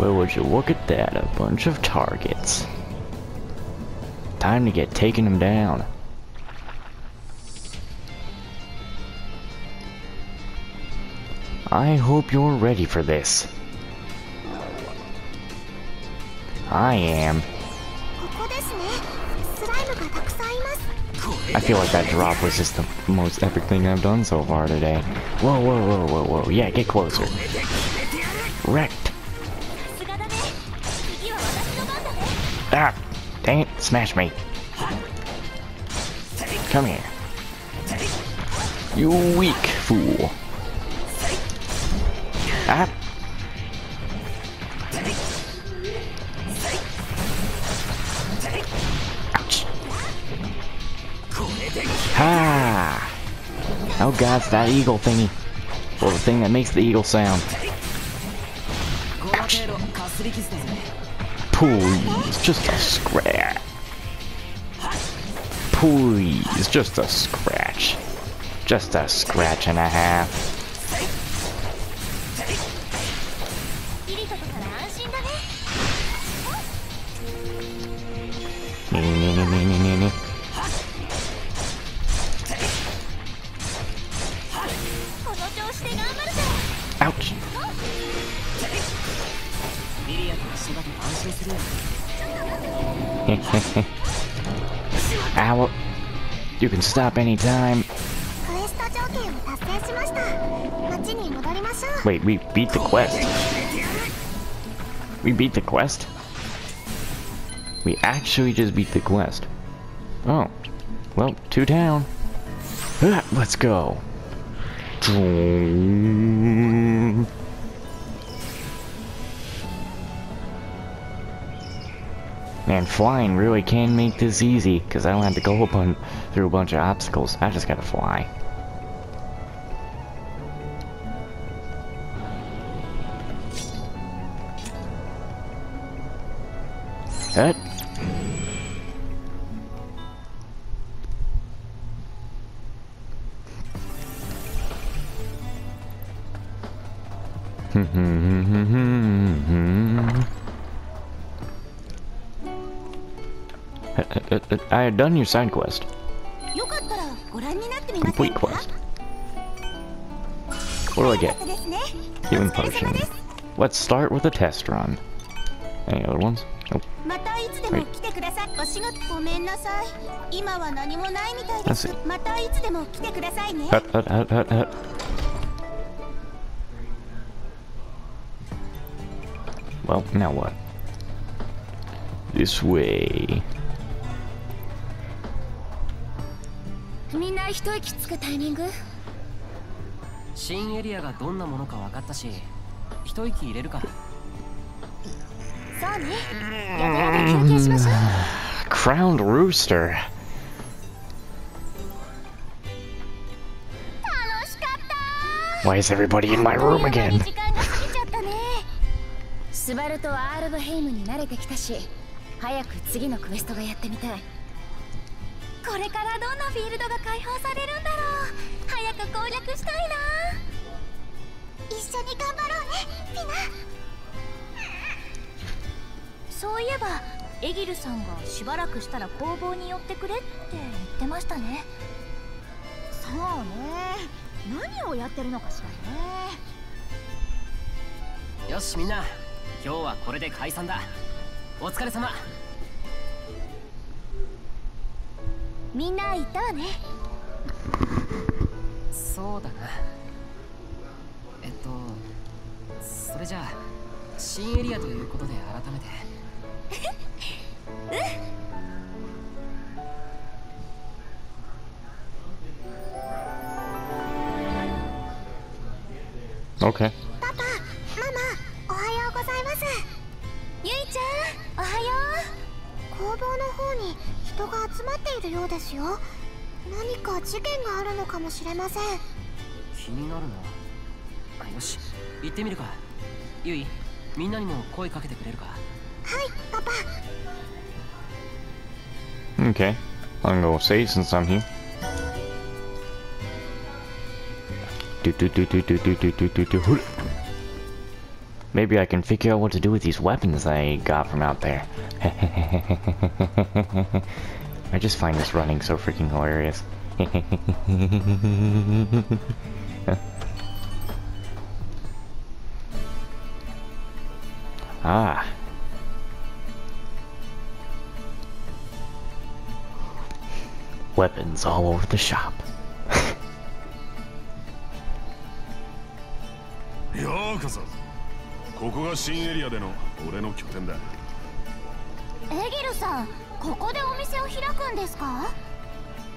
Well, would you look at that, a bunch of targets. Time to get taking them down. I hope you're ready for this. I am. I feel like that drop was just the most epic thing I've done so far today. Whoa, whoa, whoa, whoa, whoa. Yeah, get closer. Wrecked. Ah, dang it, smash me. Come here. You weak fool. Ah. Ouch. Ha! Oh god, that eagle thingy. Or the thing that makes the eagle sound. こ Please, just a scratch. Please, just a scratch. Just a scratch and a half. Ouch. Ow. You can stop anytime. Wait, we beat the quest. We beat the quest? We actually just beat the quest. Oh. Well, two down. Let's go. Man, flying really can make this easy, because I don't have to go up on, through a bunch of obstacles. I just gotta fly. Hut. Hmm, hmm, hmm. I had done your side quest. Complete quest. What do I get? Healing potion. Let's start with a test run. Any other ones? Nope. Wait. That's it. Well, now what? This way. みんな一息つくタイミング？新エリアがどんなものか分かったし一息入れるか。そうね。やたらで休憩しましょう。Crowned Rooster. 楽しかった。Why is everybody in my room again? に時間が過ぎちゃったね。スバルとアールブヘイムに慣れてきたし早く次のクエストがやってみたいこれからどんなフィールドが解放されるんだろう。早く攻略したいな一緒に頑張ろうねピナ。そういえばエギルさんがしばらくしたら工房に寄ってくれって言ってましたね。そうね。何をやってるのかしらね。よしみんな。今日はこれで解散だ。お疲れ様みんな言ったわね。そうだな。えっとそれじゃあ新エリアということで改めて。Okay. パパママおはようございます。ゆいちゃんおはよう。工房の方に人が集まっているようですよ何か事件があるのかもしれませんはい気になるなあよし行ってみるかゆいみんなにも声かけてくれるかパパ Okay. I'm gonna say since I'm here. Do do do do do do do do do do. Maybe I can figure out what to do with these weapons I got from out there. I just find this running so freaking hilarious. ah. Weapons all over the shop. ようこそ ここが新エリアでの俺の拠点だ。エギルさんここでお店を開くんですか？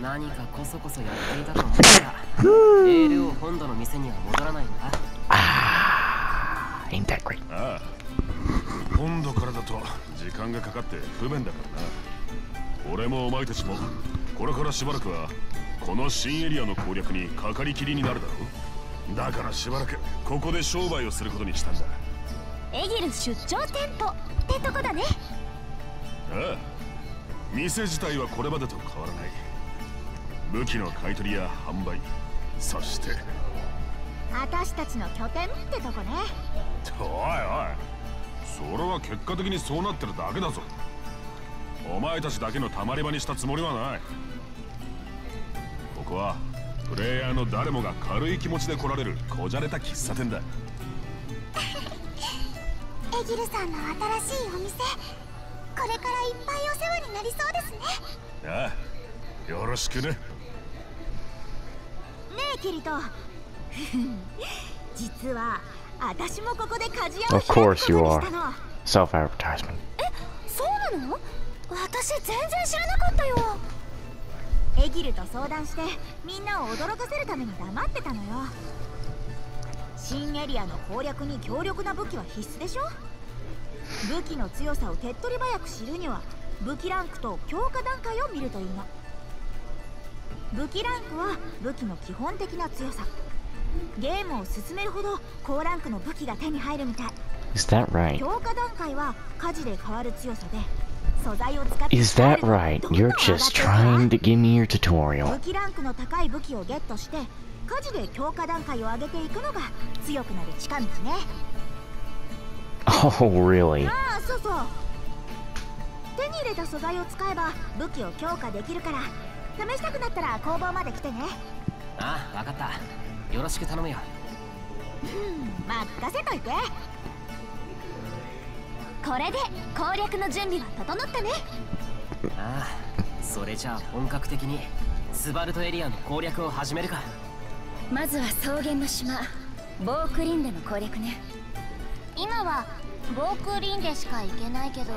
何かこそこそやっていたと思ったら ALO 本土の店には戻らないのか Ah, ain't that great. ああ本土からだと時間がかかって不便だからな。俺もお前たちもこれからしばらくはこの新エリアの攻略にかかりきりになるだろう。だからしばらくここで商売をすることにしたんだエギル出張店舗ってとこだね。ああ。店自体はこれまでと変わらない。武器の買い取りや販売。そして。私たちの拠点ってとこね。おいおい。それは結果的にそうなってるだけだぞ。お前たちだけのたまり場にしたつもりはない。ここはプレイヤーの誰もが軽い気持ちで来られるこじゃれた喫茶店だエギルさんの新しいお店これからいっぱいお世話になりそうですねああよろしくね。ねえキリト。実は私もここで鍛冶屋を開くことに.したの。Self-advertisement. そうなの？私全然知らなかったよ。エギルと相談してみんなを驚かせるために黙ってたのよ。新エリアの攻略に強力な武器は必須でしょ？武器の強さを手っ取り早く知るには武器ランクと強化段階を見るといいの武器ランクは武器の基本的な強さゲームを進めるほど高ランクの武器が手に入るみたい Is that right? 強化段階は火事で変わる強さで素材を使って Is that right? You're just trying to give me your 武 tutorial. 器ランクの高い武器をゲットして火事で強化段階を上げていくのが強くなる近道ね Oh, really? ああそうそう。手に入れた素材を使えば武器を強化できるから。試したくなったら工房まで来てね。ああ分かった。よろしく頼むよ。任せといて。これで攻略の準備は整ったね。ああそれじゃあ本格的にスバルトエリアの攻略を始めるか。まずは草原の島ボークリンデの攻略ね。今はボークリンデしか行けないけど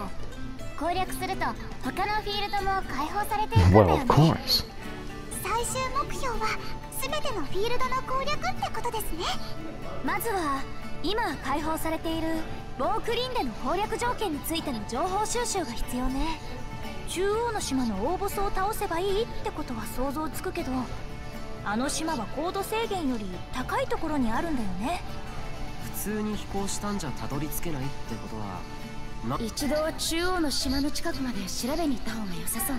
攻略すると他のフィールドも解放されていくんだよね.最終目標は全てのフィールドの攻略ってことですね。まずは今解放されているボークリンデの攻略条件についての情報収集が必要ね。中央の島の大ボスを倒せばいいってことは想像つくけどあの島は高度制限より高いところにあるんだよね。普通に飛行したんじゃたどり着けないってことはな一度は中央の島の近くまで調べに行った方が良さそう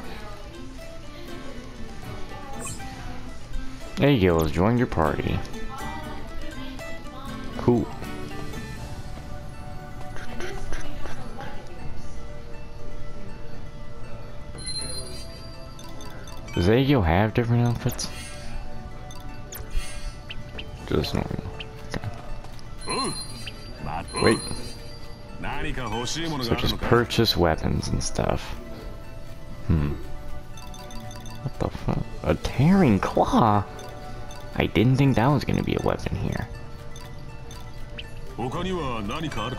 ね go, let's join your party. Cool. Does Aegyo have different outfits? Just normal. Wait. So just purchase weapons and stuff. Hmm. What the fuck? A tearing claw? I didn't think that was gonna be a weapon here.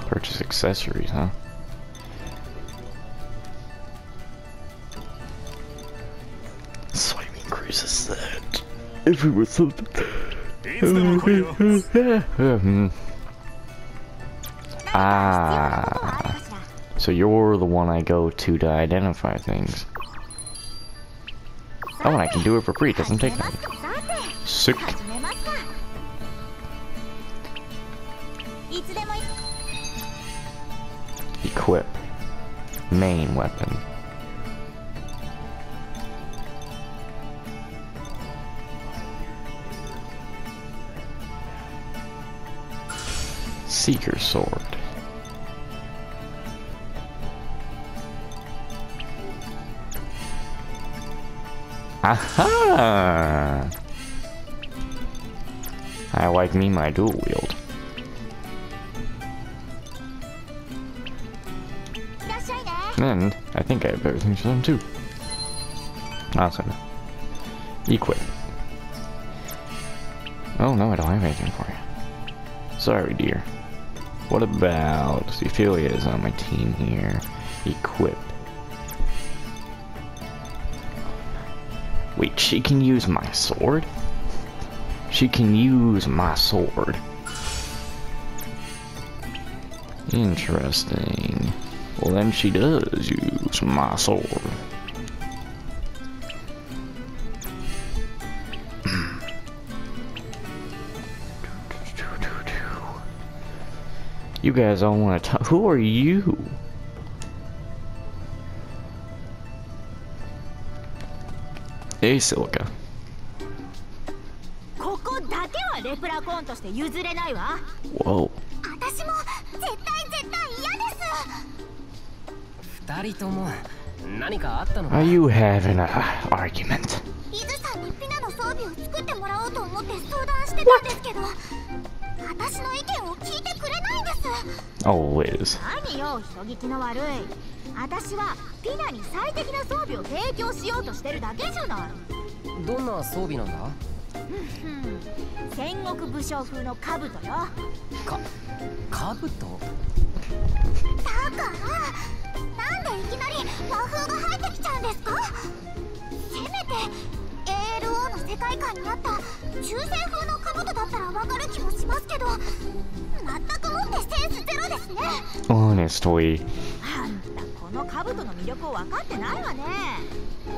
Purchase accessories, huh? Soybean cruises that. If it was something. Ah. So you're the one I go to to identify things. Oh, and I can do it for free. It doesn't take long. Sick. Equip. Main weapon. Seeker Sword. Aha! I like me my dual wield. And I think I have everything for them too. Awesome. Equip. Oh no, I don't have anything for you. Sorry, dear. What about... Ophelia is on my team here. Equip. Wait, she can use my sword? She can use my sword. Interesting. Well, then she does use my sword. You guys all want to talk. Who are you? Hey, Silica. ここだけはレプラコーンとして譲れないわ Whoa. 私も絶対絶対嫌です二人とも何かあったのか Are you having a argument? 伊豆さんにピナの装備を作ってもらおうと思って相談してたんですけど私の意見を聞いてくれないんです Always. 何よ人聞きの悪い 私はピナに最適な装備を提供しようとしてるだけじゃない。どんな装備なんだ？うん戦国武将風の兜よ。かカブトだからなんでいきなり和風が入ってきちゃうんですか？せめて ALO の世界観にあった中世風の兜だったらわかる気もしますけど全くもってセンスゼロですね。Honestly. の兜の魅力を分かってないわね。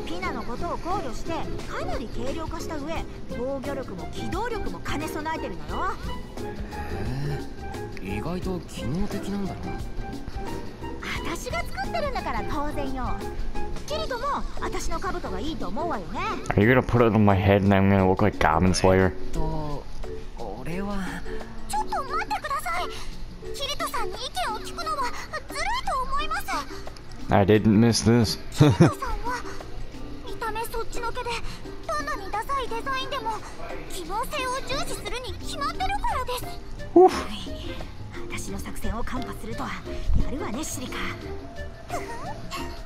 ピナのことを考慮してかなり軽量化した上防御力も機動力も兼ね備えてるのよ。へえ意外と機能的なんだな。私が作ってるんだから当然よ。キリトも私の兜がいいと思うわよね。Are you gonna put it on my head and I'm gonna look like Goblin Slayer? と I didn't miss this. キリトさんは見た目そっちのけでどんなにダサいデザインでも機能性を重視するに決まってるからです Oof. 私の作戦をカンパするとはやるわねシリカ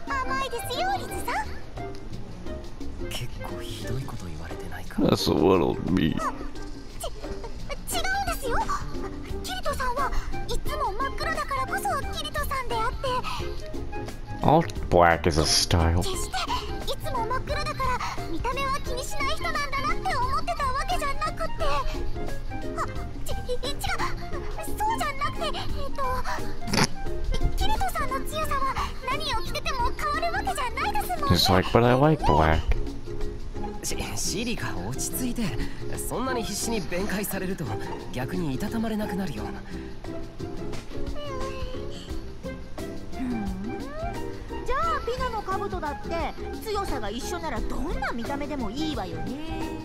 甘いですよリズさん結構ひどいこと言われてないか That's a little me. 違うんですよキリトさんはいつも真っ黒だからこそキリトさんであって All black is a style. 決していつも真っ黒だから見た目は気にしない人なんだなって思ってたわけじゃなくてあち違うそうじゃなくてえっとキリトさんの強さは何を着てても変わるわけじゃないですもん Just like, but I like black. しシリカ落ち着いてそんなに必死に弁解されると逆にいたたまれなくなるよピナの兜だって。強さが一緒ならどんな見た目でもいいわよね。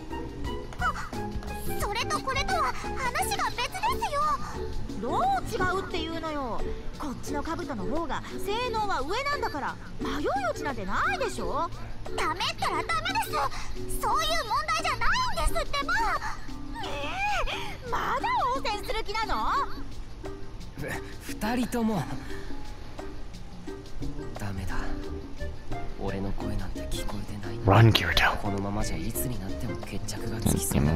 それとこれとは話が別ですよ。どう違うっていうのよ。こっちの兜の方が性能は上なんだから迷い落ちなんてないでしょ。ダメったらダメです。そういう問題じゃないんですってば。ええまだ応戦する気なの？ふ二人とも俺の声なんて聞こえてない Run, Kirito. このままじゃいつになっても決着がつきそうだ.